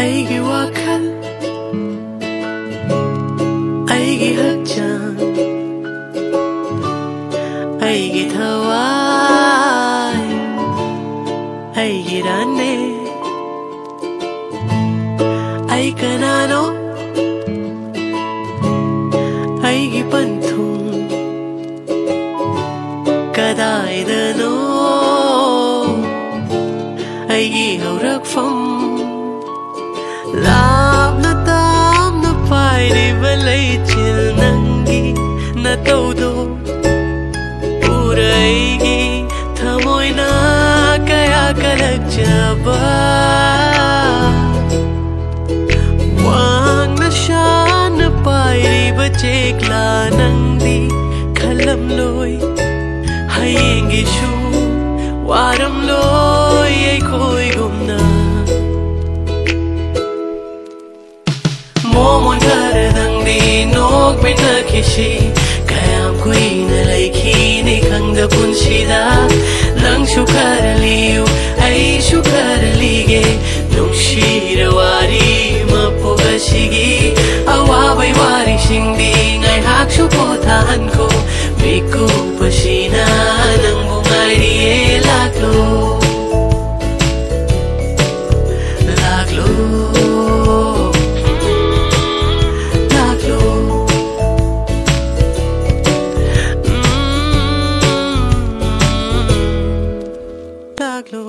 ꯑꯩꯒꯤ ꯋꯥꯈꯜ ꯑꯩꯒꯤ ꯍꯛꯆꯥꯡ ꯑꯩꯒꯤ ꯊꯋꯥꯏ ꯑꯩꯒꯤ ꯔꯥꯅꯦ ꯑꯩ ꯀꯅꯥꯅꯣ đại đờ nô, ai gì hầu rắc phong. Làm nó tam nó phải đi với lấy chiều nắng đi na tàu đồ u đây gì thơ môi na cái a cái lạc chờ bay chek la nang di gishu waram loi ei koi gumna mo mon thar dang di nok pe na kishi kayam kuin lai khi ni khang da pun shi da lang shu Piku pesina lembung air laklu Laklu Laklu mm. Laklu